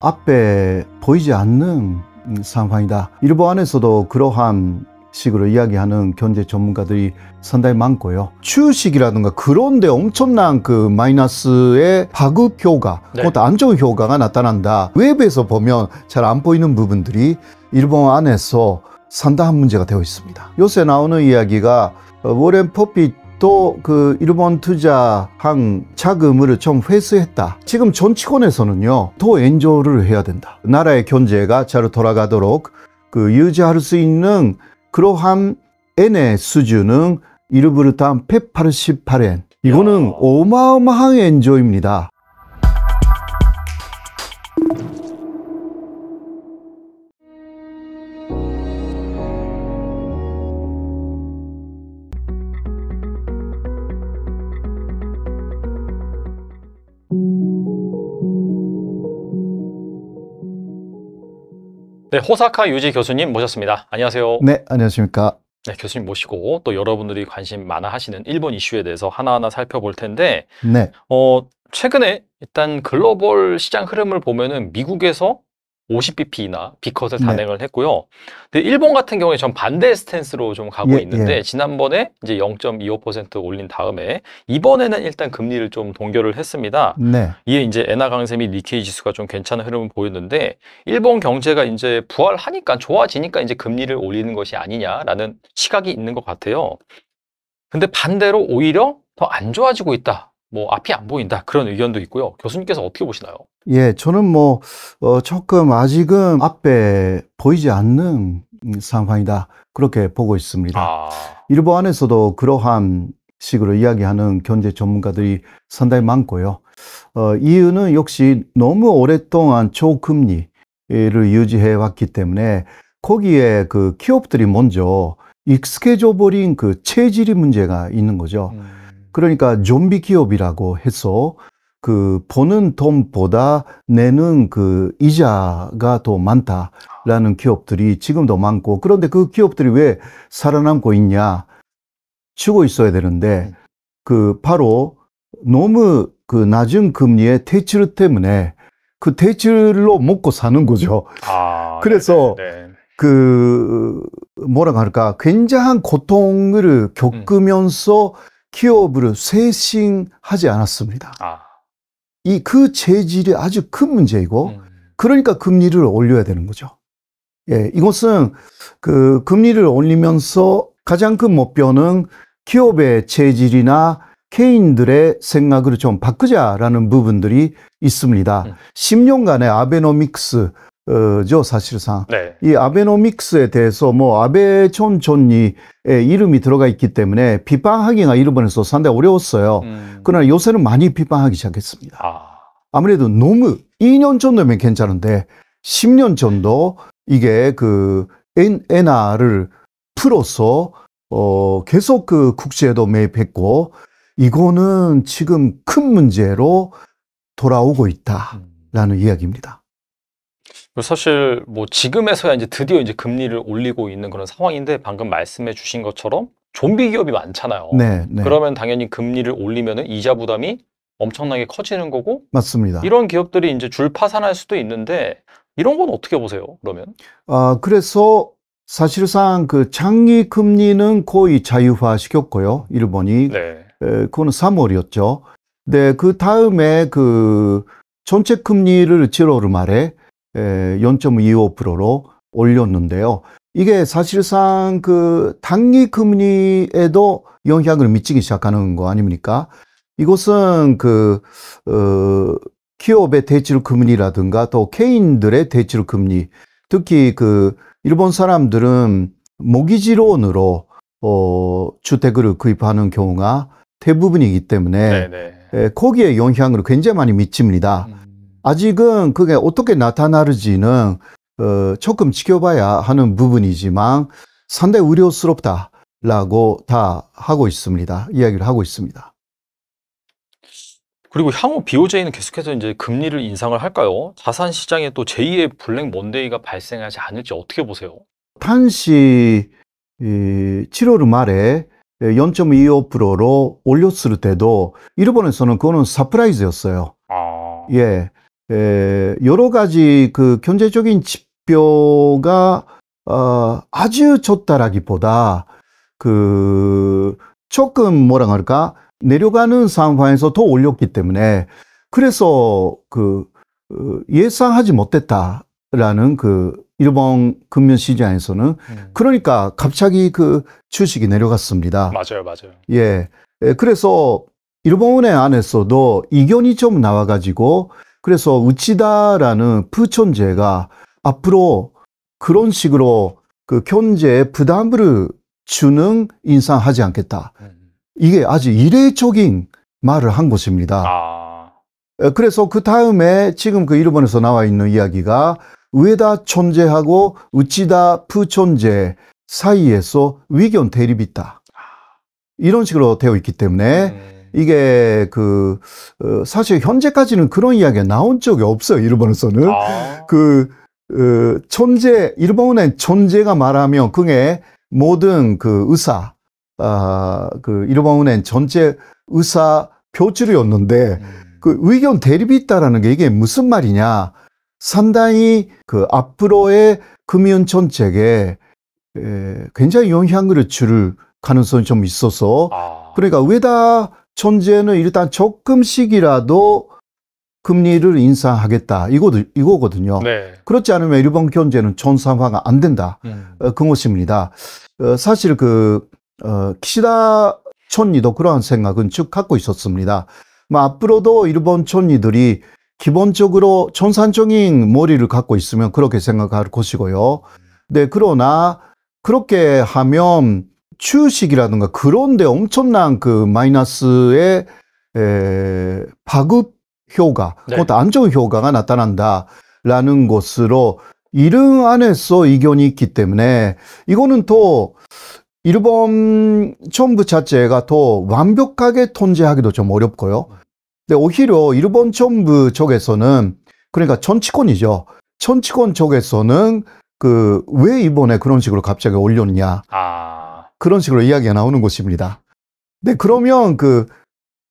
앞에 보이지 않는 상황이다. 일본에서도 그러한 식으로 이야기하는 경제 전문가들이 상당히 많고요. 주식이라든가 그런데 엄청난 그 마이너스의 파급 효과, 네. 그것도 안 좋은 효과가 나타난다. 웹에서 보면 잘 안 보이는 부분들이 일본 안에서 상당한 문제가 되어 있습니다. 요새 나오는 이야기가 어, 워렌 퍼핏 도그 일본 투자한 자금을 좀 회수했다. 지금 정치권에서는요, 더 엔조를 해야 된다. 나라의 경제가 잘 돌아가도록 그 유지할 수 있는 그러한 N의 수준은 일부르탄 188엔. 이거는 야. 어마어마한 엔조입니다. 네, 호사카 유지 교수님 모셨습니다. 안녕하세요. 네, 안녕하십니까. 네, 교수님 모시고 또 여러분들이 관심 많아 하시는 일본 이슈에 대해서 하나하나 살펴볼 텐데, 네, 어, 최근에 일단 글로벌 시장 흐름을 보면은 미국에서 50bp나 big cut을 네. 단행을 했고요. 근데 일본 같은 경우에 정반대 stance로 좀 가고 예, 있는데 예. 지난번에 이제 0.25% 올린 다음에 이번에는 일단 금리를 좀 동결을 했습니다. 네, 이에 이제 엔화 강세 및 니케이 지수가 좀 괜찮은 흐름을 보였는데 일본 경제가 이제 부활하니까 좋아지니까 이제 금리를 올리는 것이 아니냐라는 시각이 있는 것 같아요. 근데 반대로 오히려 더 안 좋아지고 있다. 뭐 앞이 안 보인다. 그런 의견도 있고요. 교수님께서 어떻게 보시나요? 예, 저는 뭐, 어, 조금 아직은 앞에 보이지 않는 상황이다. 그렇게 보고 있습니다. 아, 일본에서도 그러한 식으로 이야기하는 경제 전문가들이 상당히 많고요. 어, 이유는 역시 너무 오랫동안 초금리를 유지해 왔기 때문에 거기에 그 기업들이 먼저 익숙해져 버린 그 체질이 문제가 있는 거죠. 음, 그러니까 좀비 기업이라고 해서 그 버는 돈보다 내는 그 이자가 더 많다라는 기업들이 지금도 많고 그런데 그 기업들이 왜 살아남고 있냐 치고 있어야 되는데 그 바로 너무 그 낮은 금리의 대출 때문에 그 대출로 먹고 사는 거죠. 아, 그래서 네, 네. 그 뭐라고 할까 굉장한 고통을 겪으면서 기업을 쇄신하지 않았습니다. 아, 이그 체질이 아주 큰 문제이고 음, 그러니까 금리를 올려야 되는 거죠. 예, 이것은 그 금리를 올리면서 가장 큰 목표는 기업의 체질이나 개인들의 생각을 좀 바꾸자라는 부분들이 있습니다. 음. 10년간의 아베노믹스 죠, 사실상. 네, 이 아베노믹스에 대해서 뭐 아베 전 총리의 이름이 들어가 있기 때문에 비판하기가 일본에서 상당히 어려웠어요. 음, 그러나 요새는 많이 비판하기 시작했습니다. 아, 아무래도 너무 2년 정도면 괜찮은데 10년 정도 이게 그 엔, 엔화를 풀어서 어 계속 그 국채에도 매입했고 이거는 지금 큰 문제로 돌아오고 있다라는 음. 이야기입니다. 사실 뭐 지금에서야 이제 드디어 이제 금리를 올리고 있는 그런 상황인데 방금 말씀해 주신 것처럼 좀비 기업이 많잖아요. 네, 네. 그러면 당연히 금리를 올리면은 이자 부담이 엄청나게 커지는 거고 맞습니다. 이런 기업들이 이제 줄 파산할 수도 있는데 이런 건 어떻게 보세요? 그러면? 아, 그래서 사실상 그 장기 금리는 거의 자유화 시켰고요. 일본이. 네. 에, 그거는 3월이었죠. 네, 그 다음에 그 전체 금리를 7월 말에 0.25%로 올렸는데요. 이게 사실상 그 단기 금리에도 영향을 미치기 시작하는 거 아닙니까? 이것은 그, 어, 기업의 대출 금리라든가 또 개인들의 대출 금리, 특히 그 일본 사람들은 모기지론으로 어, 주택을 구입하는 경우가 대부분이기 때문에 네, 네. 에, 거기에 영향을 굉장히 많이 미칩니다. 음, 아직은 그게 어떻게 나타나는지는 어, 조금 지켜봐야 하는 부분이지만 상당히 우려스럽다라고 다 하고 있습니다. 이야기를 하고 있습니다. 그리고 향후 BOJ는 계속해서 이제 금리를 인상을 할까요? 자산 시장에 또 제2의 블랙 먼데이가 발생하지 않을지 어떻게 보세요? 당시 이, 7월 말에 0.25%로 올렸을 때도 일본에서는 그거는 surprise였어요. 아, 예. 에, 여러 가지 그 경제적인 지표가 어, 아주 좋다라기보다 그 조금 뭐라 그럴까 내려가는 상황에서 더 올렸기 때문에 그래서 그 어, 예상하지 못했다라는 그 일본 금융 시장에서는 음. 그러니까 갑자기 그 주식이 내려갔습니다. 맞아요, 맞아요. 예. 예, 그래서 일본은행 안에서도 이견이 좀 나와가지고 그래서 우치다라는 부촌제가 앞으로 그런 식으로 그 경제에 부담을 주는 인상하지 않겠다. 음. 이게 아주 이례적인 말을 한 것입니다. 아, 에, 그래서 그 다음에 지금 그 일본에서 나와 있는 이야기가 우에다 촌제하고 우치다 부촌제 사이에서 위견 대립이 있다. 이런 식으로 되어 있기 때문에 음. 이게 그 어, 사실 현재까지는 그런 이야기가 나온 적이 없어요. 일본에서는 아, 그 어, 존재 일본의 존재가 말하면 그게 모든 그 의사 아그 일본의 전체 의사 표출이었는데 음. 그 의견 대립이 있다라는 게 이게 무슨 말이냐 상당히 그 앞으로의 금융 정책에 에, 굉장히 영향을 줄 가능성이 좀 있어서 아, 그러니까 외다 존재는 일단 조금씩이라도 금리를 인상하겠다 이거 이거거든요. 네. 그렇지 않으면 일본 경제는 전상화가 안 된다. 음. 어, 그것입니다. 어, 사실 그 어, 키시다 촌리도 그러한 생각은 쭉 갖고 있었습니다. 뭐 앞으로도 일본 촌리들이 기본적으로 전산적인 머리를 갖고 있으면 그렇게 생각할 것이고요. 네, 그러나 그렇게 하면 주식이라든가 그런데 엄청난 그 마이너스의 에, 파급 효과, 네. 그것도 안 좋은 효과가 나타난다라는 것으로 이름 안에서 이견이 있기 때문에 이거는 또 일본 정부 자체가 더 완벽하게 통제하기도 좀 어렵고요. 근데 오히려 일본 정부 쪽에서는 그러니까 정치권이죠. 정치권 쪽에서는 그 왜 이번에 그런 식으로 갑자기 올렸냐 아, 그런 식으로 이야기가 나오는 것입니다. 네, 그러면 그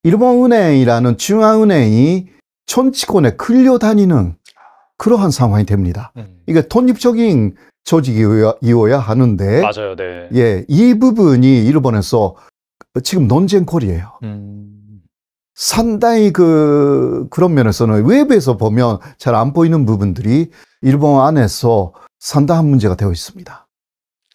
일본은행이라는 중앙은행이 정치권에 끌려 다니는 그러한 상황이 됩니다. 음. 이게 독립적인 조직이어야 하는데 맞아요, 네. 예, 이 부분이 일본에서 지금 논쟁거리예요. 음. 상당히 그 그런 면에서는 외부에서 보면 잘 안 보이는 부분들이 일본 안에서 상당한 문제가 되어 있습니다.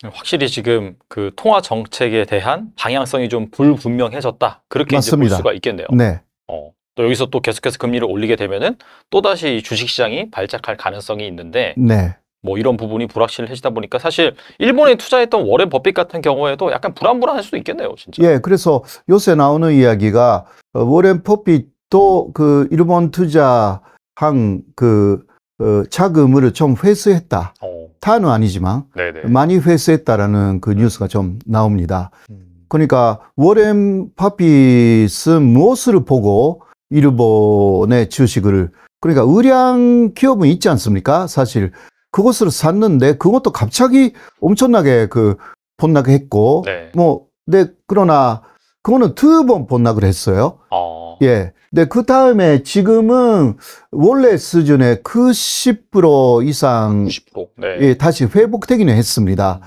확실히 지금 그 통화 정책에 대한 방향성이 좀 불분명해졌다. 그렇게 이제 볼 맞습니다. 수가 있겠네요. 네, 어. 또 여기서 또 계속해서 금리를 올리게 되면은 또 다시 이 주식 시장이 발작할 가능성이 있는데 네, 뭐 이런 부분이 불확실해지다 보니까 사실 일본에 투자했던 워렌 버핏 같은 경우에도 약간 불안불안할 수도 있겠네요, 진짜. 예, 그래서 요새 나오는 이야기가 어, 워렌 퍼핏도 그 일본 투자한 그 어, 자금을 좀 회수했다. 어, 다는 아니지만 네네. 많이 회수했다라는 그 뉴스가 좀 나옵니다. 음. 그러니까 워렌 파핏은 무엇을 보고 일본의 주식을 그러니까 의량 기업은 있지 않습니까? 사실 그것을 샀는데 그것도 갑자기 엄청나게 그 폭락을 했고 네. 뭐 네, 그러나 그거는 두 번 폭락을 했어요. 어, 예. 근데 그 다음에 지금은 원래 수준의 그 10% 이상 90%. 네. 예, 다시 회복되기는 했습니다.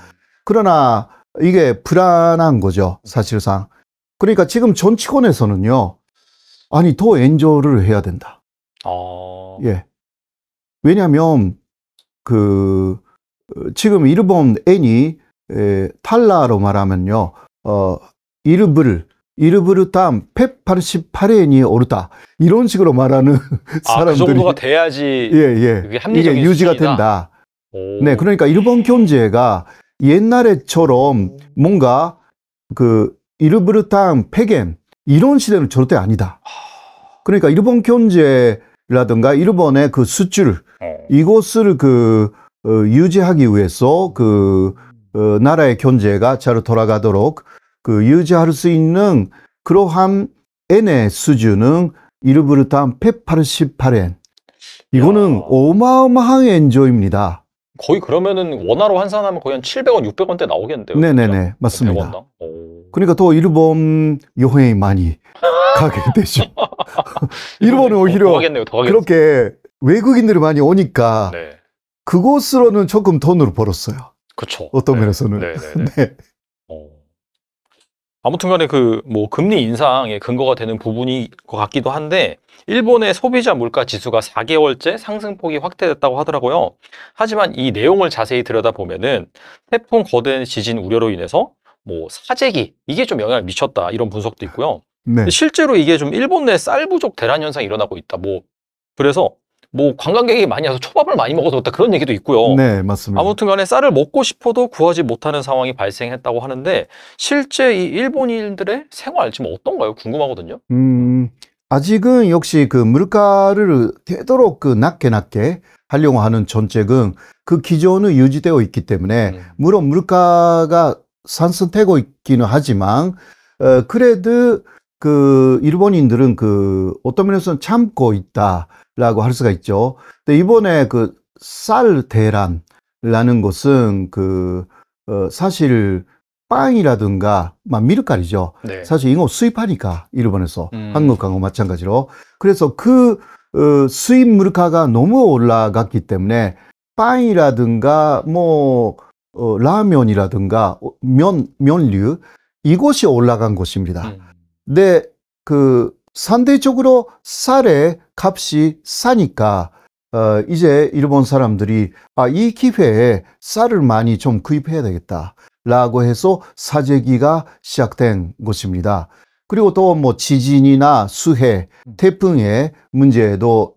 그러나 이게 불안한 거죠, 사실상. 그러니까 지금 정치권에서는요, 아니, 더 엔저를 해야 된다. 어, 예. 왜냐하면, 그, 어, 지금 일본 엔이, 에, 탈라로 말하면요, 어, 이르브를, 이르브르 다음 188엔이 오르다. 이런 식으로 말하는 아, 그 사람들이. 정도가 돼야지 예, 예. 그게 합리적인 이게 유지가 수준이다. 된다. 오. 네, 그러니까 일본 경제가 옛날에처럼 뭔가 그 이르브르탕 폐겐 이런 시대는 절대 아니다. 그러니까 일본 경제라든가 일본의 그 수출 어. 이것을 그 어, 유지하기 위해서 그 어, 나라의 경제가 잘 돌아가도록 그 유지할 수 있는 그러한 엔의 수준은 이르브르탕 188엔. 이거는 야. 어마어마한 엔조입니다. 거의 그러면은 원화로 환산하면 거의 한 700원, 600원대 나오겠는데요. 네네네, 맞습니다. 100원당? 오. 그러니까 더 일본 여행이 많이 가게 되죠. 일본은 더 오히려 더 하겠네요. 그렇게 외국인들이 많이 오니까 네. 그곳으로는 조금 돈을 벌었어요. 그쵸. 어떤 네. 면에서는. 네, 네, 네. 네. 어. 아무튼 간에 그 뭐 금리 인상의 근거가 되는 부분이 것 같기도 한데 일본의 소비자 물가 지수가 4개월째 상승폭이 확대됐다고 하더라고요. 하지만 이 내용을 자세히 들여다보면은 태풍 거대 지진 우려로 인해서 뭐 사재기 이게 좀 영향을 미쳤다 이런 분석도 있고요. 네. 실제로 이게 좀 일본 내 쌀 부족 대란 현상이 일어나고 있다. 뭐 그래서 뭐 관광객이 많이 와서 초밥을 많이 먹어서 그렇다 그런 얘기도 있고요. 네, 맞습니다. 아무튼 간에 쌀을 먹고 싶어도 구하지 못하는 상황이 발생했다고 하는데 실제 이 일본인들의 생활 지금 어떤가요? 궁금하거든요. 음, 아직은 역시 그 물가를 되도록 그 낮게 낮게 하려고 하는 정책은 그 기존은 유지되어 있기 때문에 음. 물론 물가가 상승되고 있기는 하지만 어, 그래도 그 일본인들은 그 어떤 면에서는 참고 있다 라고 할 수가 있죠. 근데 이번에 그 쌀 대란이라는 것은 그 어, 사실 빵이라든가 막 밀가루죠. 네. 사실 이거 수입하니까 일본에서 음. 한국하고 마찬가지로 그래서 그 어, 수입 물가가 너무 올라갔기 때문에 빵이라든가 뭐 어, 라면이라든가 어, 면 면류 이것이 올라간 것입니다. 음. 근데 그 상대적으로 쌀의 값이 싸니까 어, 이제 일본 사람들이 아, 이 기회에 쌀을 많이 좀 구입해야 되겠다 라고 해서 사재기가 시작된 것입니다. 그리고 또 뭐 지진이나 수해, 태풍의 문제도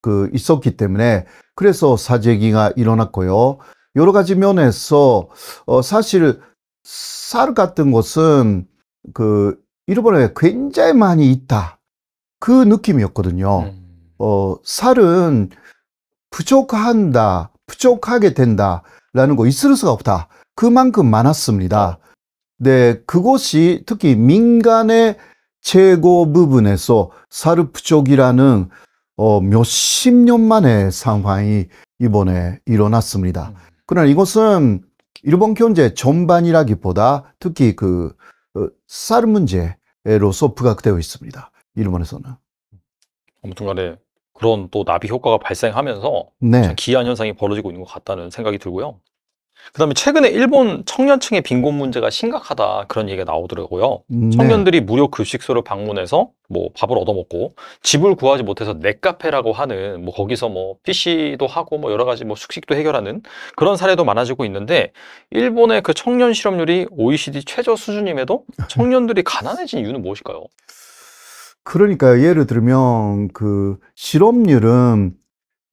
그 있었기 때문에 그래서 사재기가 일어났고요. 여러 가지 면에서 어, 사실 쌀 같은 것은 그 일본에 굉장히 많이 있다. 그 느낌이었거든요. 음. 어, 쌀은 부족한다, 부족하게 된다라는 거 있을 수가 없다. 그만큼 많았습니다. 네, 그것이 특히 민간의 재고 부분에서 쌀 부족이라는 어, 몇십 년 만의 상황이 이번에 일어났습니다. 그러나 이것은 일본 경제 전반이라기보다 특히 그 어, 쌀 문제로서 부각되어 있습니다. 일본에서는. 아무튼 간에 그런 또 나비 효과가 발생하면서 네. 참 기이한 현상이 벌어지고 있는 것 같다는 생각이 들고요. 그다음에 최근에 일본 청년층의 빈곤 문제가 심각하다 그런 얘기가 나오더라고요. 네. 청년들이 무료 급식소를 방문해서 뭐 밥을 얻어먹고 집을 구하지 못해서 넷카페라고 하는 뭐 거기서 뭐 PC도 하고 뭐 여러 가지 뭐 숙식도 해결하는 그런 사례도 많아지고 있는데 일본의 그 청년 실업률이 OECD 최저 수준임에도 청년들이 가난해진 이유는 무엇일까요? 그러니까 예를 들면 그 실업률은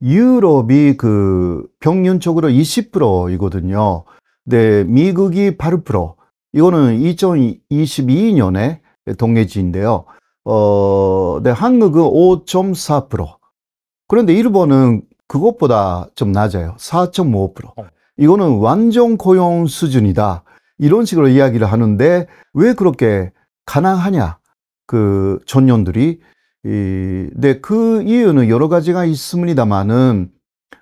유럽이 그 평균적으로 20%이거든요. 근데 미국이 8%. 이거는 2022년에 동해지인데요. 어, 네, 한국은 5.4%. 그런데 일본은 그것보다 좀 낮아요. 4.5%. 어. 이거는 완전 고용 수준이다. 이런 식으로 이야기를 하는데 왜 그렇게 가난하냐? 그 전년들이 이, 네, 그 이유는 여러 가지가 있습니다만은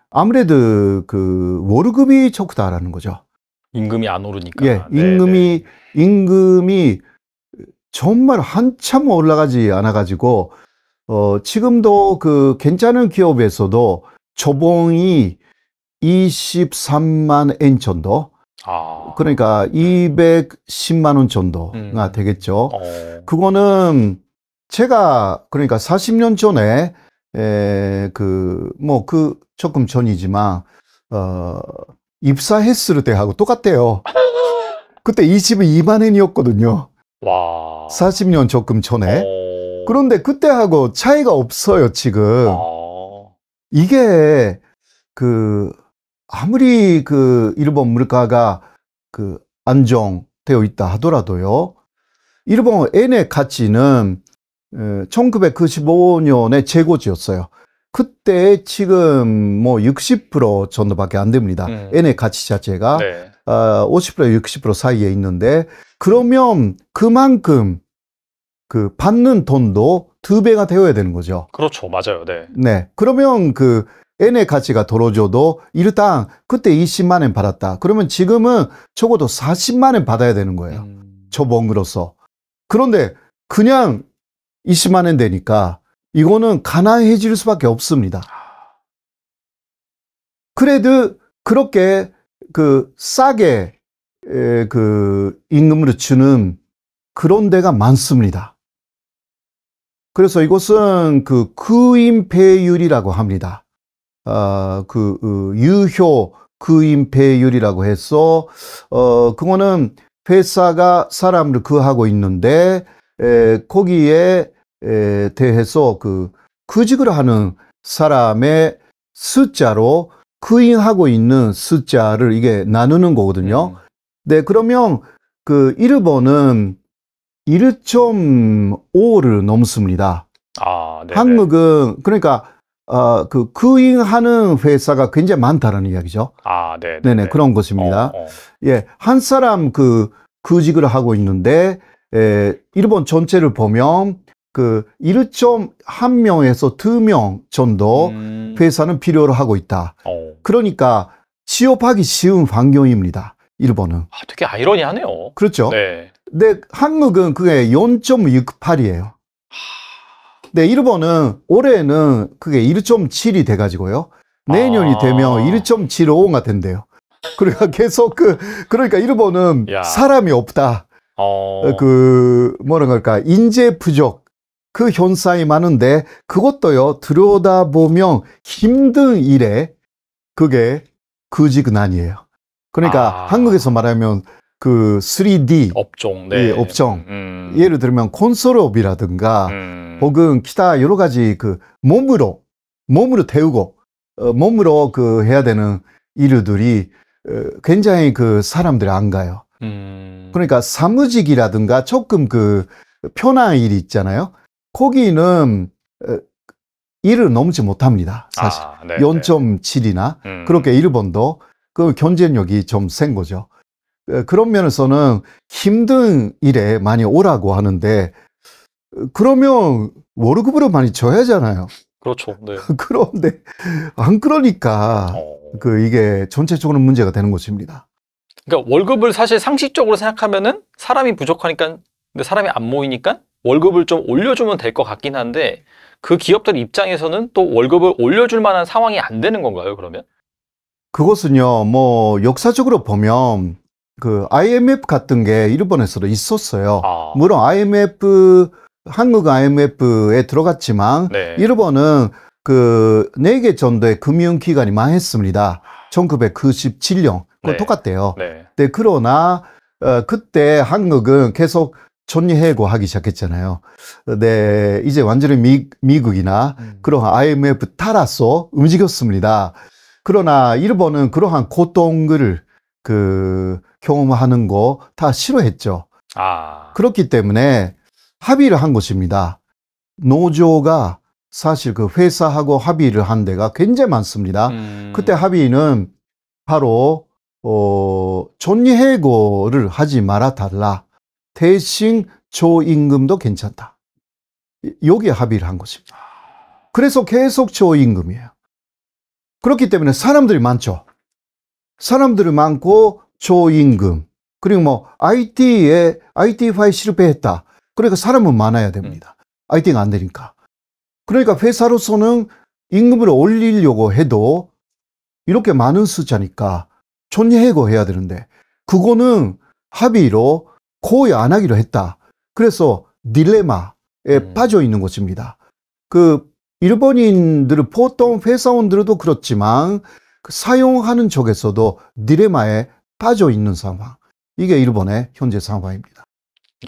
아무래도 그 월급이 적다라는 거죠. 임금이 안 오르니까. 예, 네, 임금이 네. 임금이 정말 한참 올라가지 않아 가지고 어 지금도 그 괜찮은 기업에서도 초봉이 23만 엔 정도 아, 그러니까 210만 원 정도가 음. 되겠죠. 어, 그거는 제가 그러니까 40년 전에 그뭐 그 조금 전이지만 어 입사했을 때하고 똑같대요. 그때 22만 엔이었거든요. 와. 40년 조금 전에. 어, 그런데 그때하고 차이가 없어요, 지금. 아, 이게 그 아무리 그 일본 물가가 그 안정되어 있다 하더라도요. 일본 엔의 가치는 1995년에 재고지였어요. 그때 지금 뭐 60% 정도밖에 안 됩니다. 음. 엔의 가치 자체가 네. 어, 50% 60% 사이에 있는데 그러면 그만큼 그 받는 돈도 두 배가 되어야 되는 거죠. 그렇죠. 맞아요. 네. 네. 그러면 그 N의 가치가 떨어져도 일단 그때 20만 원 받았다. 그러면 지금은 적어도 40만 원 받아야 되는 거예요. 음, 초봉으로서. 그런데 그냥 20만 원 되니까 이거는 가난해질 수밖에 없습니다. 그래도 그렇게 그 싸게 에, 그 임금으로 주는 그런 데가 많습니다. 그래서 이것은 그 구인배율이라고 합니다. 어, 그, 어, 유효 구인배율이라고 해서 어 그거는 회사가 사람을 구하고 있는데 에, 거기에 에, 대해서 그 구직을 하는 사람의 숫자로 구인하고 있는 숫자를 이게 나누는 거거든요. 음. 네, 그러면 그 일본은 1.5를 넘습니다. 아, 네. 한국은 그러니까 어, 그 구인하는 회사가 굉장히 많다는 이야기죠. 아, 네. 네네 그런 것입니다. 어, 어. 예, 한 사람 그 구직을 하고 있는데 에, 일본 전체를 보면 그 1.1명에서 2명 정도 음, 회사는 필요로 하고 있다. 어. 그러니까 취업하기 쉬운 환경입니다. 일본은. 아, 되게 아이러니하네요. 그렇죠. 네. 근데 한국은 그게 0.68이에요. 네, 일본은 올해는 그게 1.7이 돼가지고요. 내년이 아. 되면 1.75가 된대요. 그러니까 계속 그, 그러니까 일본은 야. 사람이 없다. 어. 어, 그, 뭐라 그럴까, 인재 부족. 그 현상이 많은데, 그것도요, 들여다보면 힘든 일에 그게 구직은 아니에요. 그러니까 아. 한국에서 말하면 그 3D, 업종. 네. 예, 업종. 음. 예를 들면 콘솔업이라든가, 음. 혹은 기타 여러 가지 그 몸으로, 몸으로 태우고, 어, 몸으로 그 해야 되는 일들이 어, 굉장히 그 사람들이 안 가요. 음. 그러니까 사무직이라든가 조금 그 편한 일이 있잖아요. 거기는 어, 일을 넘지 못합니다. 사실 아, 네. 0.7이나 네. 음. 그렇게 일본도 그 경쟁력이 좀 센 거죠. 어, 그런 면에서는 힘든 일에 많이 오라고 하는데 어, 그러면 월급으로 많이 줘야잖아요. 그렇죠. 네. 그런데 안 그러니까 어. 그 이게 전체적으로 문제가 되는 것입니다. 그러니까 월급을 사실 상식적으로 생각하면은 사람이 부족하니까 근데 사람이 안 모이니까 월급을 좀 올려주면 될 것 같긴 한데 그 기업들 입장에서는 또 월급을 올려줄 만한 상황이 안 되는 건가요? 그러면? 그것은요, 뭐, 역사적으로 보면, 그, IMF 같은 게 일본에서도 있었어요. 아, 물론 IMF, 한국 IMF에 들어갔지만, 네. 일본은 그, 4개 정도의 금융기관이 망했습니다. 1997년. 그거 네. 똑같대요. 네. 네, 그러나, 어, 그때 한국은 계속 전리해고 하기 시작했잖아요. 네, 이제 완전히 미, 미국이나 그러한 IMF 따라서 움직였습니다. 그러나 일본은 그러한 고통을 그 경험하는 거 다 싫어했죠. 아, 그렇기 때문에 합의를 한 것입니다. 노조가 사실 그 회사하고 합의를 한 데가 굉장히 많습니다. 음, 그때 합의는 바로 어 전리해고를 하지 말아 달라. 대신 조임금도 괜찮다. 여기에 합의를 한 것입니다. 그래서 계속 조임금이에요. 그렇기 때문에 사람들이 많죠. 사람들이 많고 조임금. 그리고 뭐 IT에 IT화에 실패했다. 그러니까 사람은 많아야 됩니다. IT가 안 되니까. 그러니까 회사로서는 임금을 올리려고 해도 이렇게 많은 숫자니까 존예해고 해야 되는데 그거는 합의로 거의 안 하기로 했다. 그래서 딜레마에 음. 빠져 있는 것입니다. 그 일본인들은 보통 회사원들도 그렇지만 그 사용하는 쪽에서도 딜레마에 빠져 있는 상황. 이게 일본의 현재 상황입니다.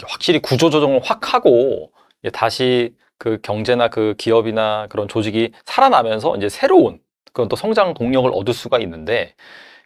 확실히 구조 조정을 확 하고 다시 그 경제나 그 기업이나 그런 조직이 살아나면서 이제 새로운 그런 또 성장 동력을 얻을 수가 있는데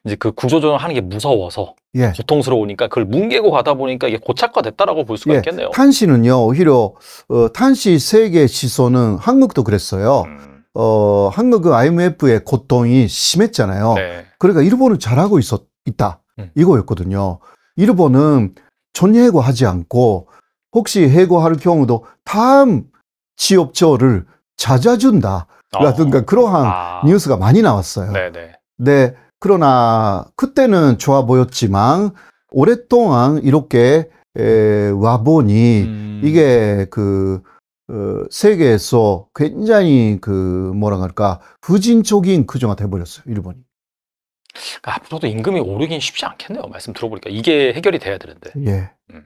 이제 그 구조 조정을 하는 게 무서워서 예. 고통스러우니까 그걸 뭉개고 가다 보니까 이게 고착화됐다라고 볼 수가 예, 있겠네요. 탄시는요, 오히려, 어, 탄시 세계 시소는 한국도 그랬어요. 음, 어, 한국은 IMF의 고통이 심했잖아요. 네. 그러니까 일본은 잘하고 있었, 있다. 음. 이거였거든요. 일본은 전해고 하지 않고 혹시 해고할 경우도 다음 취업처를 찾아준다. 라든가 그러한 아, 뉴스가 많이 나왔어요. 네네. 네. 그러나 그때는 좋아 보였지만 오랫동안 이렇게 에, 와보니 음, 이게 그 어, 세계에서 굉장히 그 뭐라 그럴까 부진적인 구조가 돼버렸어요 일본이. 그러니까 앞으로도 임금이 오르긴 쉽지 않겠네요. 말씀 들어보니까 이게 해결이 돼야 되는데. 예. 음.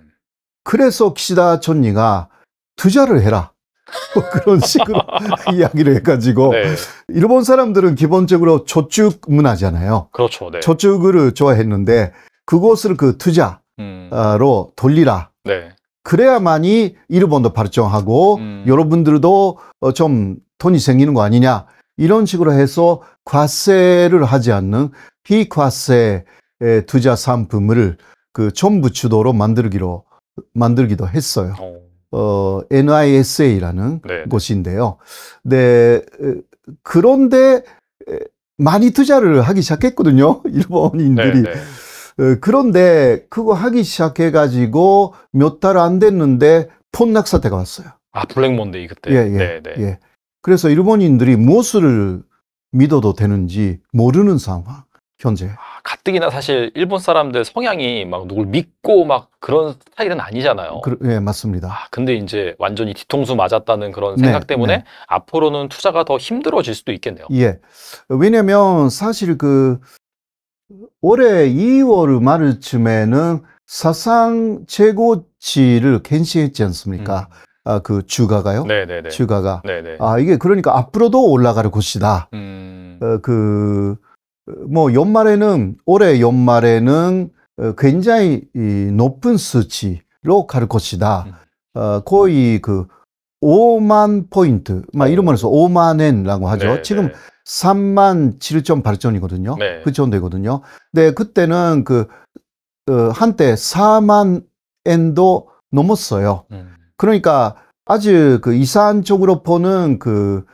그래서 기시다 촌리가 투자를 해라. 뭐 그런 식으로 이야기를 해가지고 네, 일본 사람들은 기본적으로 저축 문화잖아요. 그렇죠. 네. 저축을 좋아했는데 그것을 그 투자로 음, 돌리라. 네. 그래야만이 일본도 발전하고 음. 여러분들도 어, 좀 돈이 생기는 거 아니냐 이런 식으로 해서 과세를 하지 않는 비과세 의 투자 상품을 그 정부 주도로 만들기로 만들기도 했어요. 어, 어, NISA라는 네. 곳인데요. 네, 에, 그런데 에, 많이 투자를 하기 시작했거든요. 네, 일본인들이. 네. 어, 그런데 그거 하기 시작해가지고 몇 달 안 됐는데 폰낙 사태가 왔어요. 아, 블랙몬데이 그때. 예, 예, 네, 네. 예. 그래서 일본인들이 무엇을 믿어도 되는지 모르는 상황, 현재. 아, 가뜩이나 사실 일본 사람들 성향이 막 누굴 믿고 막 그런 스타일은 아니잖아요. 그, 예, 맞습니다. 아, 근데 이제 완전히 뒤통수 맞았다는 그런 네, 생각 때문에 네. 앞으로는 투자가 더 힘들어질 수도 있겠네요. 예. 왜냐면 사실 그 올해 2월 말쯤에는 사상 최고치를 갱신했지 않습니까? 아, 그 주가가요? 음. 네네네. 주가가. 네네. 아, 이게 그러니까 앞으로도 올라갈 것이다. 음, 어, 그, 뭐, 연말에는, 올해 연말에는 어, 굉장히 이 높은 수치로 갈 것이다. 어, 거의 그 5만 포인트, 막 이런 말해서 5만 엔라고 하죠. 네, 지금 네. 3만 7.8전이거든요. 네. 그 정도거든요. 네, 그때는 그, 어, 한때 4만 엔도 넘었어요. 음, 그러니까 아주 그 이산적으로 보는 그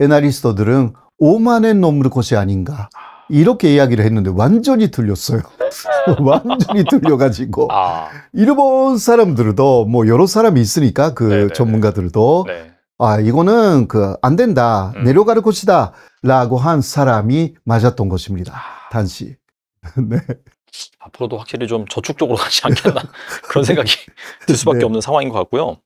애널리스트들은 5만엔 넘을 것이 아닌가 이렇게 이야기를 했는데 완전히 틀렸어요. 완전히 틀려가지고 아, 일본 사람들도 뭐 여러 사람이 있으니까 그 네네네. 전문가들도 네. 아 이거는 그 안 된다 음. 내려갈 것이다라고 한 사람이 맞았던 것입니다. 단시. 네. 앞으로도 확실히 좀 저축적으로 가지 않겠나 그런 생각이 들 수밖에 네. 없는 상황인 것 같고요.